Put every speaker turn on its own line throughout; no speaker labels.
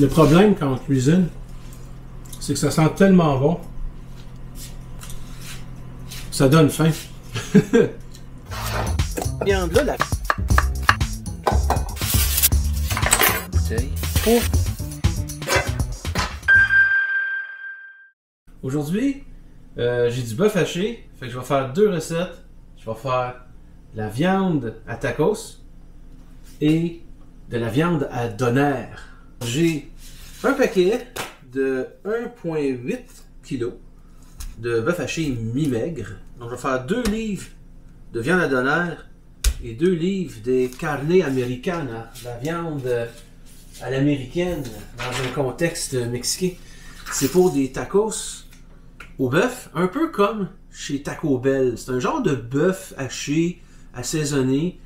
Le problème quand on cuisine, c'est que ça sent tellement bon. Ça donne faim.
Viande là, la bouteille. Pour
Aujourd'hui, euh, j'ai du bœuf haché. Fait que je vais faire deux recettes. Je vais faire de la viande à tacos et de la viande à doner. J'ai un paquet de 1,8 kg de bœuf haché mi-maigre. Donc je vais faire deux livres de viande à doner et deux livres de carne americana, la viande à l'américaine dans un contexte mexicain. C'est pour des tacos au bœuf, un peu comme chez Taco Bell. C'est un genre de bœuf haché, assaisonné,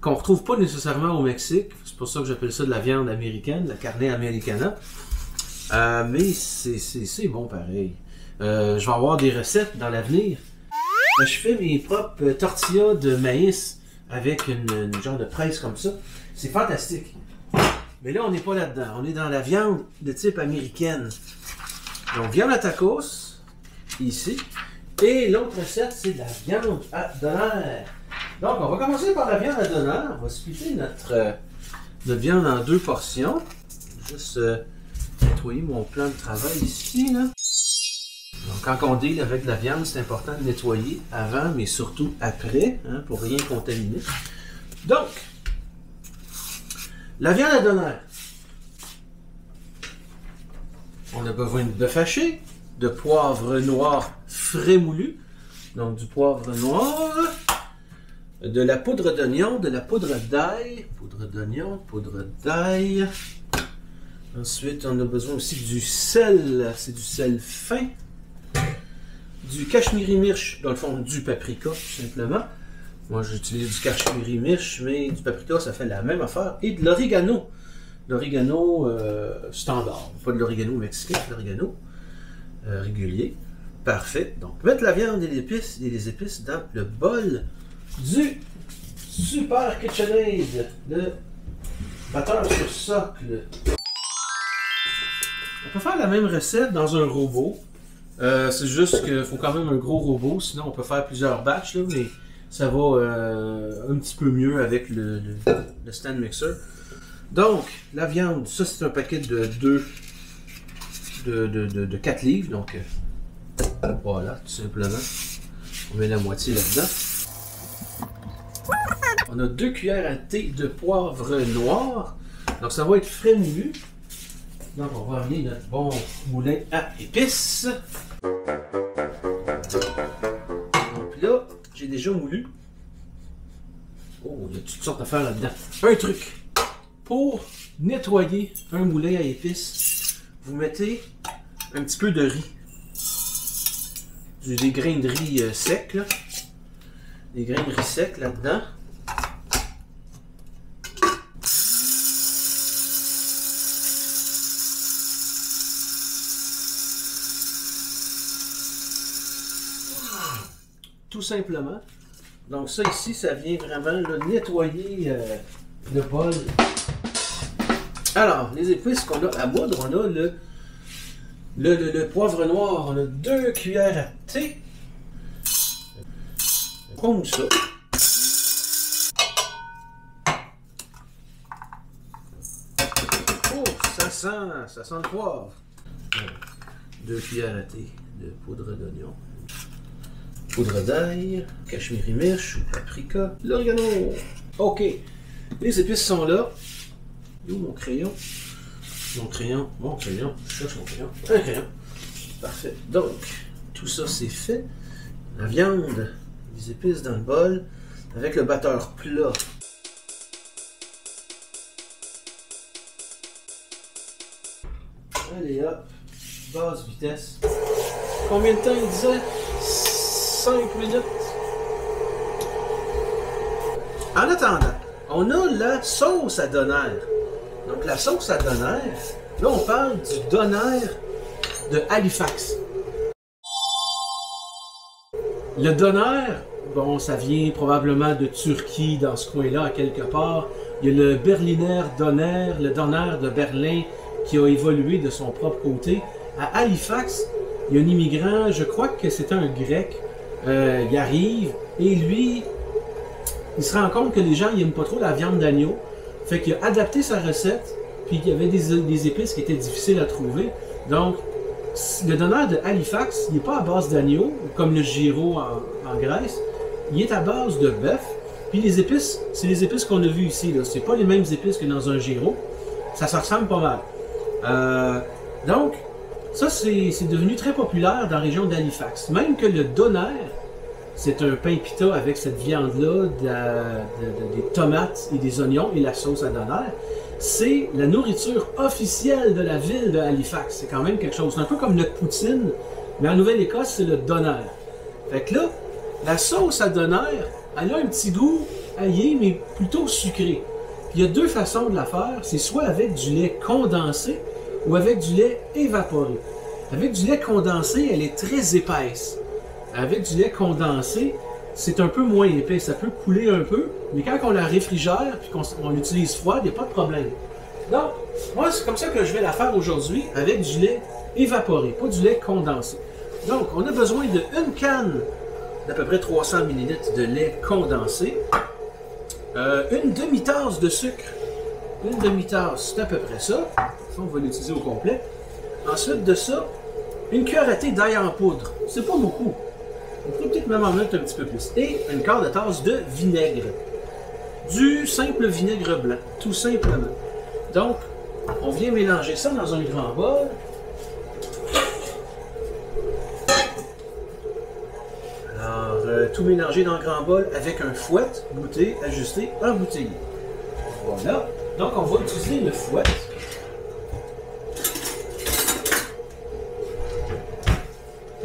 qu'on retrouve pas nécessairement au Mexique. C'est pour ça que j'appelle ça de la viande américaine, la carne americana. Euh, mais c'est- bon pareil. Euh, je vais avoir des recettes dans l'avenir. Euh, Je fais mes propres tortillas de maïs avec une, genre de presse comme ça. C'est fantastique. Mais là, on n'est pas là-dedans. On est dans la viande de type américaine. Donc, viande à tacos, ici. Et l'autre recette, c'est de la viande à doner. Donc, on va commencer par la viande à doner. On va splitter notre, euh, notre viande en deux portions. Juste euh, nettoyer mon plan de travail ici. Donc, quand on deal avec la viande, c'est important de nettoyer avant, mais surtout après, hein, pour rien contaminer. Donc, la viande à doner. On a besoin de bœuf haché, de poivre noir frais moulu, donc du poivre noir, de la poudre d'oignon, de la poudre d'ail, poudre d'oignon, poudre d'ail. Ensuite, on a besoin aussi du sel, c'est du sel fin, du cachemiri mirch, dans le fond du paprika, tout simplement. Moi, j'utilise du cachemiri mirch, mais du paprika, ça fait la même affaire. Et de l'origano. L'origano euh, standard, pas de l'origano mexicain, l'origano euh, régulier. Parfait. Donc, mettre la viande et les et les épices dans le bol du Super KitchenAid, le batteur sur socle. On peut faire la même recette dans un robot. Euh, c'est juste qu'il faut quand même un gros robot, sinon on peut faire plusieurs batchs, mais ça va euh, un petit peu mieux avec le, stand mixer. Donc, la viande, ça c'est un paquet de 2 de, de, de, de 4 livres, donc euh, voilà, tout simplement. On met la moitié là-dedans. On a deux cuillères à thé de poivre noir. Donc ça va être frais moulu. Donc on va amener notre bon moulin à épices. Donc là, j'ai déjà moulu. Oh, il y a toutes sortes d'affaires là-dedans. Un truc. Pour nettoyer un moulin à épices, vous mettez un petit peu de riz. Des grains de riz euh, secs, là. Des grains de riz secs là-dedans. Simplement. Donc ça ici, ça vient vraiment là, nettoyer euh, le bol. Alors, les épices qu'on a à moudre, on a le, le, le- le poivre noir, on a deux cuillères à thé. Comme ça. Oh, ça sent, ça sent le poivre. Deux cuillères à thé de poudre d'oignon. Poudre d'ail, cachemiri mirch ou paprika, l'oregano. Ok, les épices sont là. Où mon crayon? Mon crayon, mon crayon, je cherche mon crayon. Un crayon. Parfait. Donc, tout ça c'est fait. La viande, les épices dans le bol, avec le batteur plat. Allez hop, basse vitesse. Combien de temps il disait? 5 minutes. En attendant, on a la sauce à doner. Donc la sauce à doner, là on parle du doner de Halifax. Le doner, bon, ça vient probablement de Turquie, dans ce coin-là, quelque part. Il y a le Berliner Doner, le Doner de Berlin, qui a évolué de son propre côté. À Halifax, il y a un immigrant, je crois que c'était un grec, euh, il arrive et lui, il se rend compte que les gens n'aiment pas trop la viande d'agneau. Fait qu'il a adapté sa recette, puis il y avait des, des épices qui étaient difficiles à trouver. Donc, le donneur de Halifax, il n'est pas à base d'agneau, comme le gyro en, Grèce. Il est à base de bœuf. Puis les épices, c'est les épices qu'on a vues ici. Là. C'est pas les mêmes épices que dans un gyro. Ça se ressemble pas mal. Euh, donc, ça, c'est devenu très populaire dans la région d'Halifax. Même que le doner, c'est un pain pita avec cette viande-là, de des tomates et des oignons et la sauce à doner. C'est la nourriture officielle de la ville de Halifax. C'est quand même quelque chose. Un peu comme notre poutine, mais en Nouvelle-Écosse, c'est le doner. Fait que là, la sauce à doner, elle a un petit goût aillé, mais plutôt sucré. Il y a deux façons de la faire. C'est soit avec du lait condensé ou avec du lait évaporé. Avec du lait condensé, elle est très épaisse. Avec du lait condensé, c'est un peu moins épais. Ça peut couler un peu, mais quand on la réfrigère puis qu'on on l'utilise froide, il n'y a pas de problème. Donc, moi, c'est comme ça que je vais la faire aujourd'hui avec du lait évaporé, pas du lait condensé. Donc, on a besoin de canne d'à peu près 300 ml de lait condensé, euh, une demi-tasse de sucre, une demi-tasse, c'est à peu près ça. On va l'utiliser au complet. Ensuite de ça, une cuillère à thé d'ail en poudre. C'est pas beaucoup. On pourrait peut-être même en mettre un petit peu plus. Et une quart de tasse de vinaigre. Du simple vinaigre blanc, tout simplement. Donc, on vient mélanger ça dans un grand bol. Alors, euh, tout mélanger dans le grand bol avec un fouet, goûter, ajusté, embouteillé. Voilà. Donc, on va utiliser le fouet.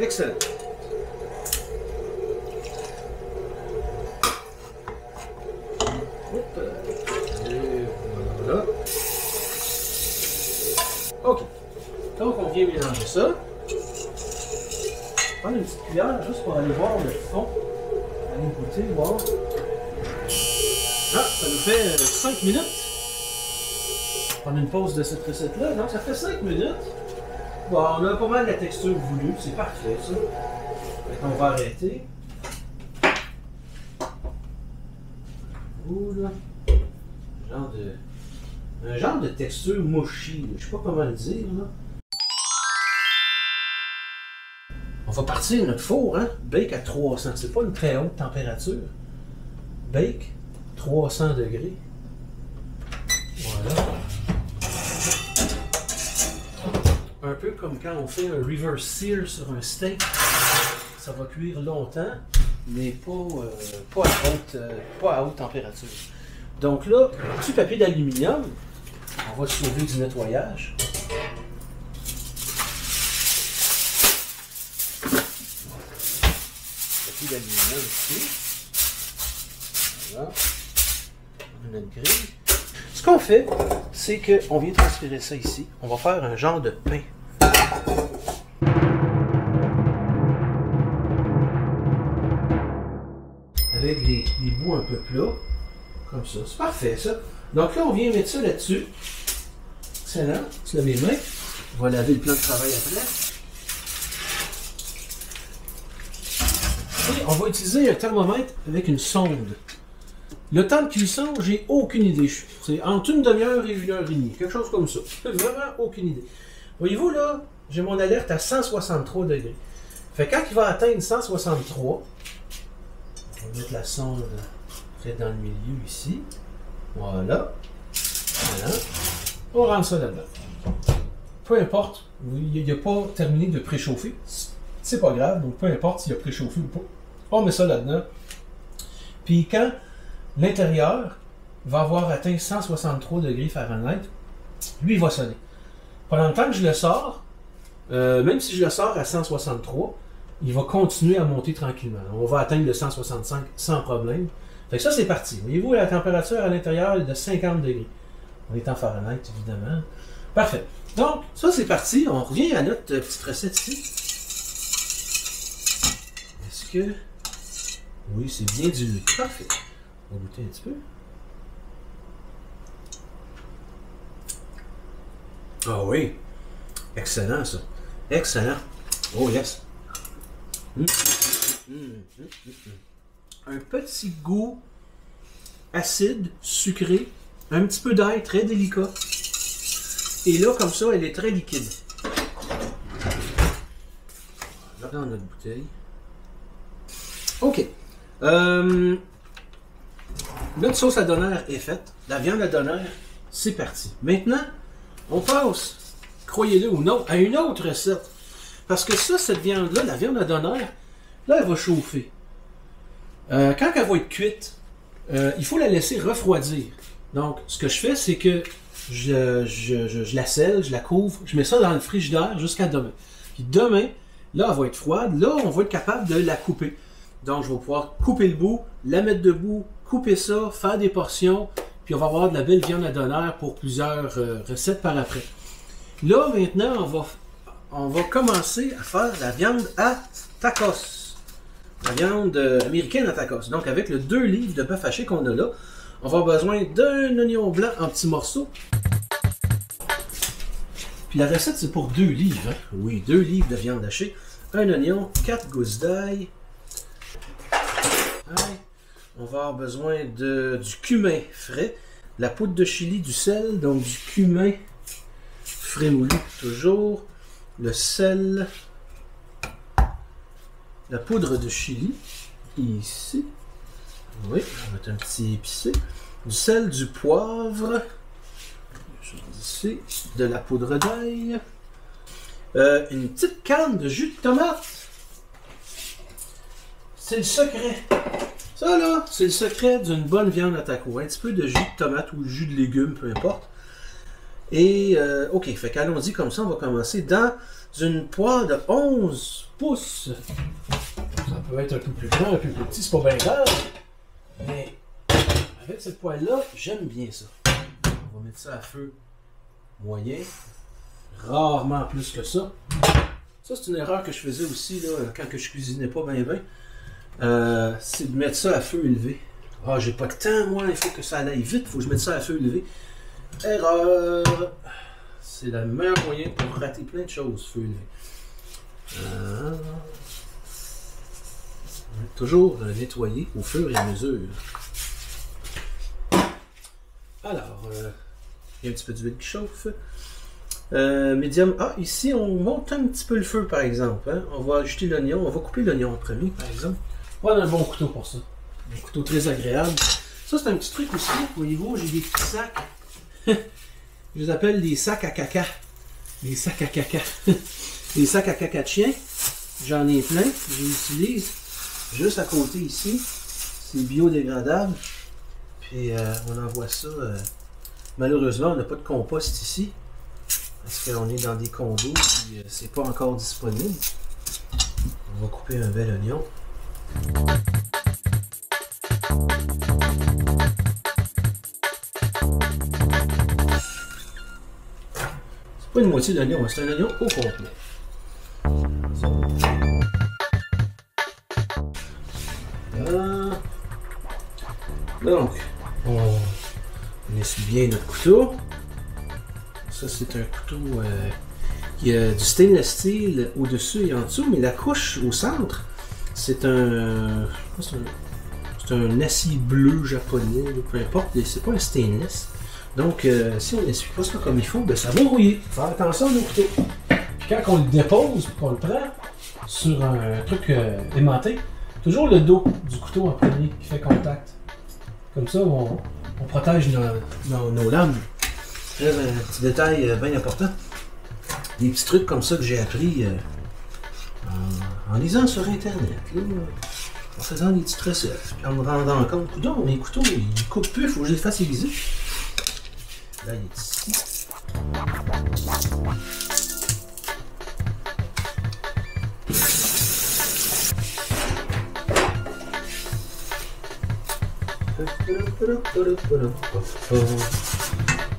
Excellent. Voilà. OK. Donc, on vient mélanger ça. Prendre une petite cuillère juste pour aller voir le fond. Aller goûter, voir. Ah, ça nous fait 5 minutes. Prendre une pause de cette recette-là. Donc, ça fait 5 minutes. Bon, on a pas mal la texture voulue. C'est parfait, ça. Fait qu'on va arrêter. Oula. Genre de. Un genre de texture là. Je sais pas comment le dire, là. On va partir notre four, hein? Bake à 300. C'est pas une très haute température. Bake 300 degrés. Voilà. Un peu comme quand on fait un reverse sear sur un steak. Ça va cuire longtemps, mais pas, euh, pas, à, haute, euh, à haute température. Donc là, petit papier d'aluminium. On va sauver du nettoyage. Papier d'aluminium ici. Voilà. On a notre grille. Ce qu'on fait, c'est qu'on vient transférer ça ici. On va faire un genre de pain. Avec bouts un peu plats. Comme ça. C'est parfait, ça. Donc là, on vient mettre ça là-dessus. Excellent. Tu laves les mains. On va laver le plan de travail après. Et on va utiliser un thermomètre avec une sonde. Le temps de cuisson, j'ai aucune idée. C'est entre une demi-heure et une heure et demie. Quelque chose comme ça. Vraiment aucune idée. Voyez-vous là, j'ai mon alerte à 163 degrés. Fait quand il va atteindre 163, on va mettre la sonde peut-être dans le milieu ici. Voilà. Voilà. On rentre ça là-dedans. Peu importe, il n'a pas terminé de préchauffer. C'est pas grave, donc peu importe s'il a préchauffé ou pas. On met ça là-dedans. Puis quand l'intérieur va avoir atteint 163 degrés Fahrenheit, lui, il va sonner. Pendant le temps que je le sors, euh, même si je le sors à 163, il va continuer à monter tranquillement. On va atteindre le 165 sans problème. Fait que ça, c'est parti. Voyez-vous, la température à l'intérieur est de 50 degrés. On est en Fahrenheit, évidemment. Parfait. Donc, ça, c'est parti. On revient à notre euh, petite recette ici. Est-ce que... Oui, c'est bien dilué. Parfait. On va goûter un petit peu. Ah oui. Excellent, ça. Excellent. Oh, yes. Un petit goût acide, sucré, un petit peu d'ail, très délicat. Et là, comme ça, elle est très liquide. Là, dans notre bouteille. OK. Euh, notre sauce à donneur est faite. La viande à donneur, c'est parti. Maintenant, on passe, croyez-le ou non, à une autre recette. Parce que ça, cette viande-là, la viande à donneur, là, elle va chauffer. Euh, quand elle va être cuite, euh, il faut la laisser refroidir. Donc, ce que je fais, c'est que je, la selle, je la couvre, je mets ça dans le frigidaire jusqu'à demain. Puis demain, là, elle va être froide. Là, on va être capable de la couper. Donc, je vais pouvoir couper le bout, la mettre debout, couper ça, faire des portions, puis on va avoir de la belle viande à donneur pour plusieurs euh, recettes par après. Là, maintenant, on va, on va commencer à faire la viande à tacos. La viande euh, américaine à tacos. Donc, avec le 2 livres de bœuf haché qu'on a là, on va avoir besoin d'un oignon blanc en petits morceaux. Puis la recette, c'est pour 2 livres. hein? Oui, 2 livres de viande hachée. Un oignon, 4 gousses d'ail. Ail. On va avoir besoin de, du cumin frais, la poudre de chili, du sel, donc du cumin frais moulu toujours, le sel, la poudre de chili, ici. Oui, on va mettre un petit épicé. Du sel, du poivre, ici, de la poudre d'ail, Euh, une petite canne de jus de tomate. C'est le secret. Ça là, c'est le secret d'une bonne viande à taco. Un petit peu de jus de tomate ou jus de légumes, peu importe. Et, euh, ok, fait qu'allons-y comme ça, on va commencer dans une poêle de 11 pouces. Ça peut être un peu plus grand, un peu plus petit, c'est pas bien grave. Mais avec cette poêle-là, j'aime bien ça. On va mettre ça à feu moyen. Rarement plus que ça. Ça, c'est une erreur que je faisais aussi là, quand je cuisinais pas bien bien. Euh, c'est de mettre ça à feu élevé. Ah, j'ai pas de temps, moi, il faut que ça aille vite, il faut que je mette ça à feu élevé. Erreur! C'est le meilleur moyen pour rater plein de choses, feu élevé. Euh, Toujours euh, nettoyer au fur et à mesure. Alors, euh, il y a un petit peu d'huile qui chauffe. Euh, médium. Ah, ici, on monte un petit peu le feu, par exemple. hein. On va ajouter l'oignon. On va couper l'oignon en premier, par exemple. Prendre un bon couteau pour ça. Un couteau très agréable. Ça, c'est un petit truc aussi. Voyez-vous, j'ai des petits sacs. Je les appelle des sacs à caca. Les sacs à caca. les sacs à caca de chien. J'en ai plein. J'utilise juste à côté ici. C'est biodégradable. Puis euh, on envoie ça. euh, Malheureusement, on n'a pas de compost ici. Parce qu'on est dans des condos et c'est pas encore disponible. On va couper un bel oignon. Une moitié d'oignon, c'est un oignon au complet. Donc, on, essuie bien notre couteau. Ça, c'est un couteau euh, qui a du stainless steel au-dessus et en dessous, mais la couche au centre, c'est un. C'est un, un acier bleu japonais, peu importe, c'est pas un stainless. Donc, euh, si on n'essuie pas ça comme il faut, ben, ça va rouiller. Faire attention à nos couteaux. Puis quand on le dépose, qu'on le prend sur un truc euh, aimanté, toujours le dos du couteau en premier qui fait contact. Comme ça, on, protège nos, nos- lames. Très, un petit détail euh, bien important. Des petits trucs comme ça que j'ai appris euh, en, lisant sur Internet. là, en faisant des petites recettes. Puis en me rendant compte, mes couteaux, ils coupent plus, il faut que je les fasse.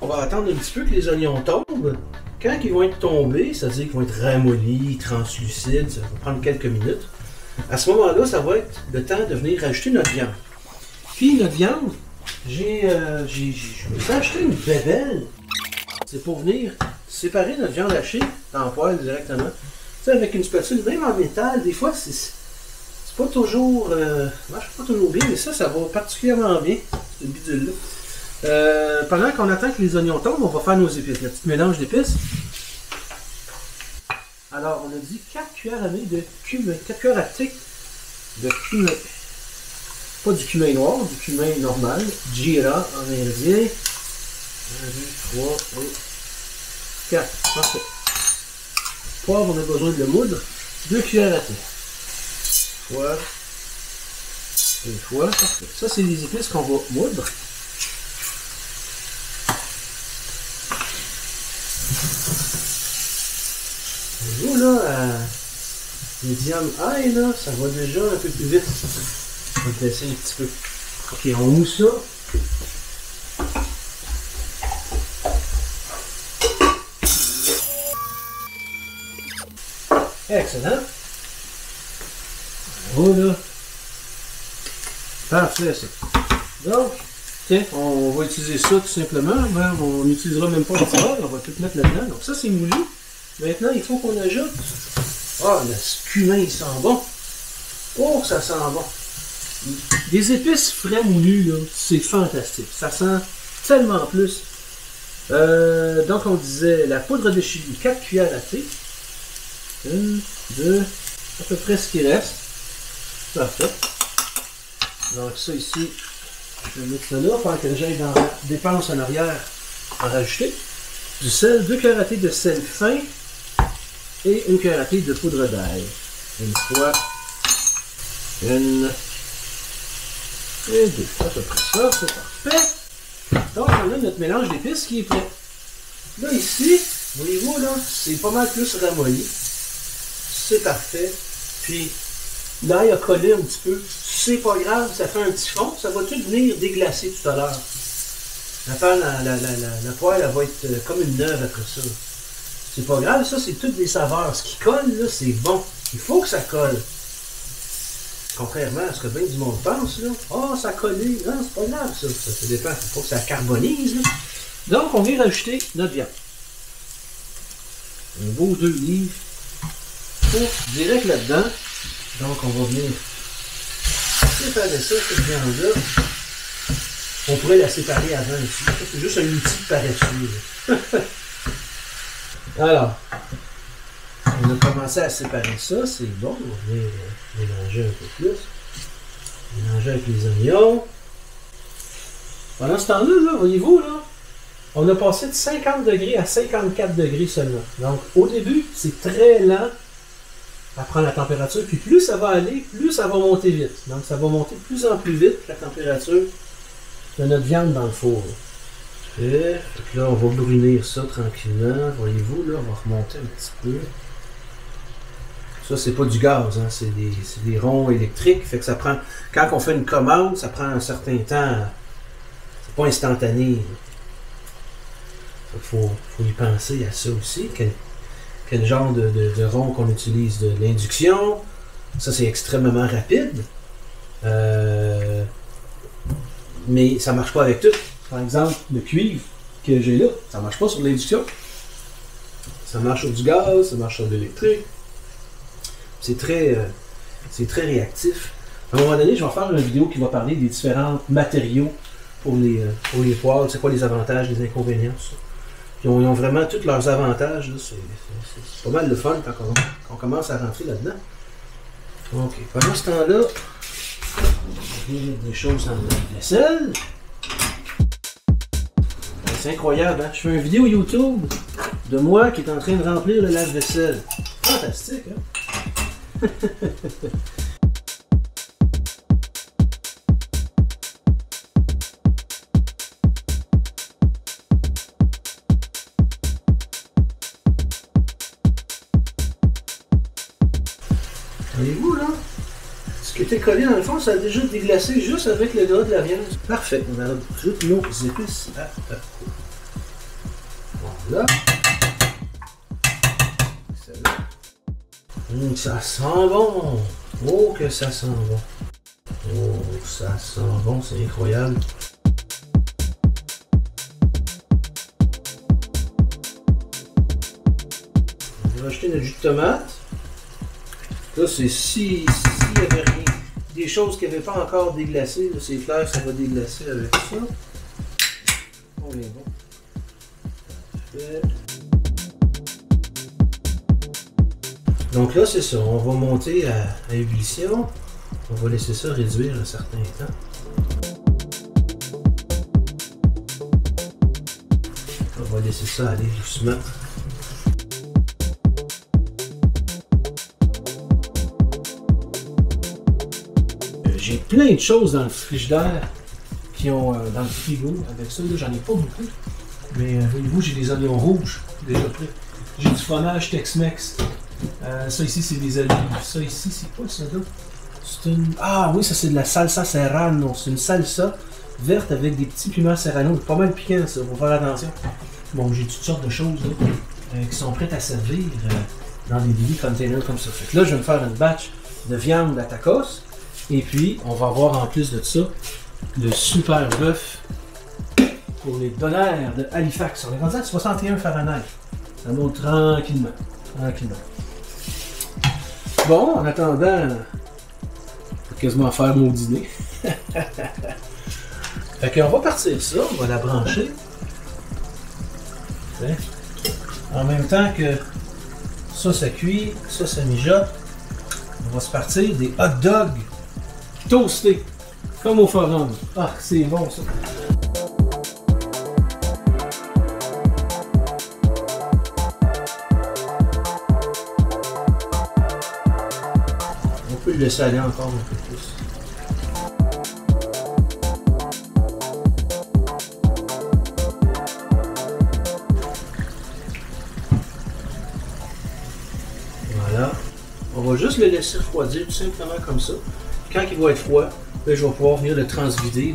On va attendre un petit peu que les oignons tombent. Quand ils vont être tombés, c'est-à-dire qu'ils vont être ramollis, translucides, ça va prendre quelques minutes. À ce moment-là, ça va être le temps de venir ajouter notre viande. Puis notre viande, j'ai, euh, j'ai, acheté une bébelle. C'est pour venir séparer notre viande hachée en poêle directement. Ça, avec une spatule, même en métal, des fois, c'est c'est pas toujours. Euh, marche pas toujours bien, mais ça, ça va particulièrement bien, cette bidule-là. Euh, pendant qu'on attend que les oignons tombent, on va faire nos épices, le petit mélange d'épices. Alors, on a dit 4 cuillères à de cumin, 4 cuillères à de cumin. Pas du cumin noir, du cumin normal. Gira en indien. 1, 2, 3 et 4. Parfait. Poivre, on a besoin de le moudre. 2 cuillères à thé. Fois. Deux fois. Parfait. Ça, c'est les épices qu'on va moudre. Vous, là, à medium high, là, ça va déjà un peu plus vite. On va laisser un petit peu. Ok, on mousse ça. Excellent. Voilà. Parfait, ça. Donc, on va utiliser ça tout simplement. Ben, on n'utilisera même pas le tireur, on va tout mettre là-dedans. Donc ça, c'est moulu. Maintenant, il faut qu'on ajoute. Ah, le cumin, il sent bon. Oh, ça sent bon. Des épices frais moulues, là, c'est fantastique. Ça sent tellement plus. Euh, donc, on disait la poudre de chili, 4 cuillères à thé. Une, deux, à peu près ce qui reste. Parfait. Donc, ça ici, je vais mettre ça là, pendant que j'aille dans la dépense en arrière, en rajouter. Du sel, deux cuillères à thé de sel fin et une cuillère à thé de poudre d'ail. Une fois, une et deux. Près ça, c'est parfait. Donc, on a notre mélange d'épices qui est prêt. Là, ici, voyez-vous, là, c'est pas mal plus ramolli. C'est parfait. Puis, l'ail a collé un petit peu. C'est pas grave, ça fait un petit fond. Ça va tout venir déglacer tout à l'heure. La poêle, elle va être euh, comme une neuve après ça. C'est pas grave, ça, c'est toutes les saveurs. Ce qui colle, là, c'est bon. Il faut que ça colle. Contrairement à ce que bien du monde pense, là. Oh, ça colle. Non, c'est pas grave, ça. Ça, dépend. Il faut que ça carbonise, là. Donc, on vient rajouter notre viande. Un beau deux livres. Pour direct là-dedans. Donc, on va venir séparer ça, cette viande-là. On pourrait la séparer avant ici. C'est juste un outil paresseux. Alors, on a commencé à séparer ça, c'est bon. On euh, mélanger un peu plus. Mélanger avec les oignons. Pendant ce temps-là, là, voyez-vous, là, on a passé de 50 degrés à 54 degrés seulement. Donc, au début, c'est très lent à prendre la température. Puis plus ça va aller, plus ça va monter vite. Donc, ça va monter de plus en plus vite la température de notre viande dans le four. Et que là, on va brunir ça tranquillement. Voyez-vous, là, on va remonter un petit peu. Ça, c'est pas du gaz, hein, c'est des, des ronds électriques. Fait que ça prend. Quand on fait une commande, ça prend un certain temps. C'est pas instantané. qu'il faut, faut y penser à ça aussi. Quel, quel genre de, de, de qu'on utilise? De l'induction. Ça, c'est extrêmement rapide. Euh, mais ça marche pas avec tout. Par exemple, le cuivre que j'ai là, ça marche pas sur l'induction. Ça marche sur du gaz, ça marche sur de l'électrique. C'est très, euh, c'est très réactif. À un moment donné, je vais faire une vidéo qui va parler des différents matériaux pour les, euh, pour les poêles. C'est quoi les avantages, les inconvénients, ça. Ils ont vraiment tous leurs avantages. C'est, pas mal de fun quand on, quand on commence à rentrer là-dedans. Ok, pendant ce temps-là, je vais mettre des choses dans la vaisselle. C'est incroyable, hein? Je fais une vidéo YouTube de moi qui est en train de remplir le lave-vaisselle. Fantastique, hein? Voyez-vous, là? Ce qui était collé dans le fond, ça a déjà déglacé juste avec le gras de la viande. Parfait. On ajoute nos épices Voilà. Ça sent bon. Oh, que ça sent bon. Oh, ça sent bon, c'est incroyable. rajouter notre jus de tomate. Là, c'est si, s'il y avait rien, des choses qui n'avaient pas encore déglacé, là, c'est clair, ça va déglacer avec ça. On est bon. Donc là, c'est ça. On va monter à, ébullition. On va laisser ça réduire un certain temps. On va laisser ça aller doucement. Euh, J'ai plein de choses dans le frigidaire qui ont euh, dans le frigo. Avec ça, j'en ai pas beaucoup. Mais euh, voyez-vous, j'ai des oignons rouges déjà prêts. J'ai du fromage Tex-Mex. Euh, ça ici, c'est des olives. Ça ici, c'est quoi ça là? C'est une... Ah oui, ça c'est de la salsa serrano. C'est une salsa verte avec des petits piments serrano. Pas mal piquant ça, faut faire attention. Bon, j'ai toutes sortes de choses là, euh, qui sont prêtes à servir euh, dans des deli containers comme ça. Fait que là, je vais me faire une batch de viande à tacos. Et puis, on va avoir en plus de ça le super bœuf pour les dollars de Halifax. On est rendu à 61 Fahrenheit. Ça monte tranquillement. Tranquillement. Bon, en attendant, va quasiment faire mon dîner. fait qu'on va partir ça, on va la brancher. Hein? En même temps que ça, ça cuit, ça, ça mijote, on va se partir des hot dogs toastés, comme au forum. Ah, c'est bon ça. Le laisser encore un peu plus. Voilà. On va juste le laisser refroidir tout simplement comme ça. Quand il va être froid, là, je vais pouvoir venir le transvider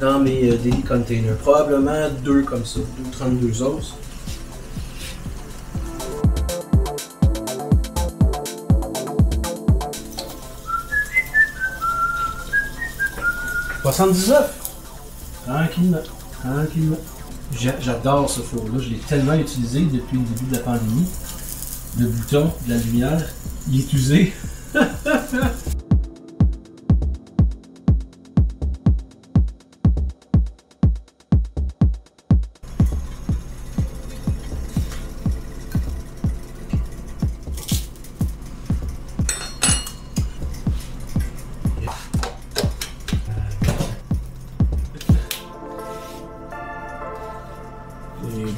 dans mes euh, deli containers. Probablement deux comme ça, deux 32 os. « 79! Tranquillement, tranquillement. J'a- J'adore ce four-là, je l'ai tellement utilisé depuis le début de la pandémie. Le bouton de la lumière, il est usé.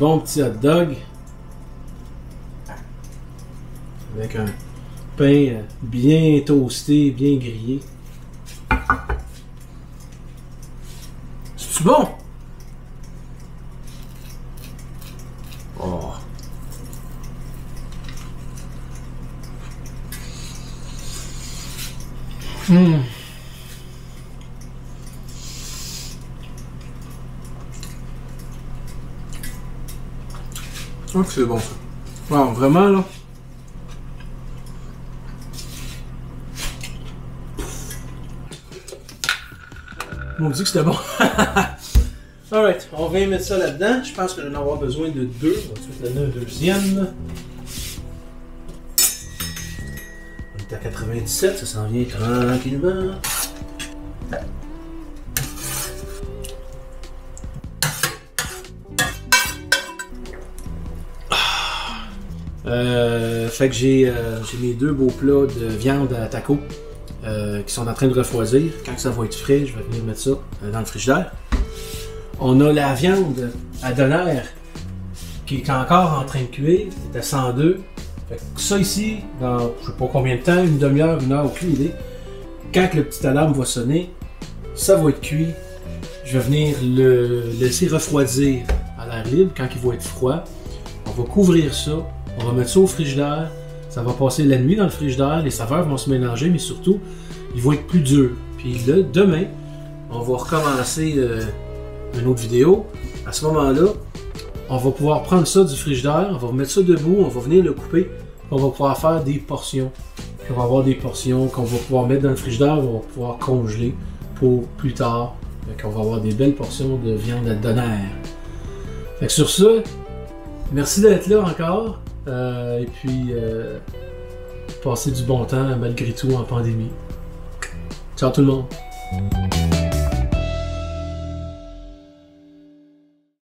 Des bons petits hot dogs. Avec un pain euh, bien toasté, bien grillé. C'est bon? Oh. Hmm. C'est bon ça. Vraiment là? On dit que c'était bon. Alright, on vient mettre ça là-dedans. Je pense que je vais en avoir besoin de deux. On va tout donner un deuxième. On est à 97, ça s'en vient tranquillement. Euh, fait que j'ai euh, j'ai mes deux beaux plats de viande à taco euh, qui sont en train de refroidir. Quand ça va être frais, je vais venir mettre ça dans le frigidaire. On a la viande à donaire qui est encore en train de cuire, c'est à 102. Fait que ça ici, dans je sais pas combien de temps, une demi-heure, une heure, aucune idée. Quand le petit alarme va sonner, ça va être cuit. Je vais venir le laisser refroidir à l'air libre quand il va être froid. On va couvrir ça. On va mettre ça au frigidaire. Ça va passer la nuit dans le frigidaire. Les saveurs vont se mélanger, mais surtout, ils vont être plus durs. Puis là, demain, on va recommencer euh, une autre vidéo. À ce moment-là, on va pouvoir prendre ça du frigidaire, on va remettre ça debout, on va venir le couper. On va pouvoir faire des portions. On va avoir des portions qu'on va pouvoir mettre dans le frigidaire, on va pouvoir congeler pour plus tard. Fait qu'on va avoir des belles portions de viande à donaire. Fait que sur ce, merci d'être là encore. Euh, et puis, euh, passer du bon temps malgré tout en pandémie. Ciao tout le monde.